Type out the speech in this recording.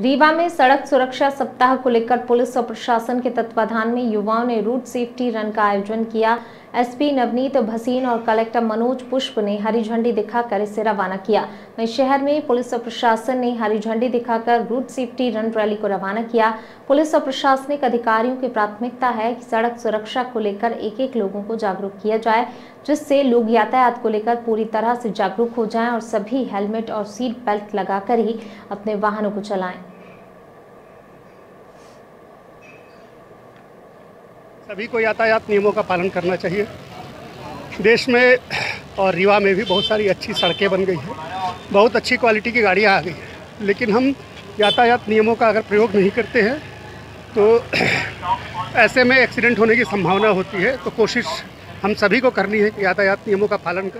रीवा में सड़क सुरक्षा सप्ताह को लेकर पुलिस और प्रशासन के तत्वाधान में युवाओं ने रूट सेफ्टी रन का आयोजन किया। एसपी नवनीत भसीन और कलेक्टर मनोज पुष्प ने हरी झंडी दिखाकर इसे रवाना किया। वहीं शहर में पुलिस और प्रशासन ने हरी झंडी दिखाकर रूट सेफ्टी रन रैली को रवाना किया। पुलिस और प्रशासनिक अधिकारियों की प्राथमिकता है कि सड़क सुरक्षा को लेकर एक एक लोगों को जागरूक किया जाए, जिससे लोग यातायात को लेकर पूरी तरह से जागरूक हो जाएँ और सभी हेलमेट और सीट बेल्ट लगाकर ही अपने वाहनों को चलाएँ। सभी को यातायात नियमों का पालन करना चाहिए। देश में और रीवा में भी बहुत सारी अच्छी सड़कें बन गई हैं। बहुत अच्छी क्वालिटी की गाड़ियाँ आ गई हैं। लेकिन हम यातायात नियमों का अगर प्रयोग नहीं करते हैं तो ऐसे में एक्सीडेंट होने की संभावना होती है। तो कोशिश हम सभी को करनी है कि यातायात नियमों का पालन करें।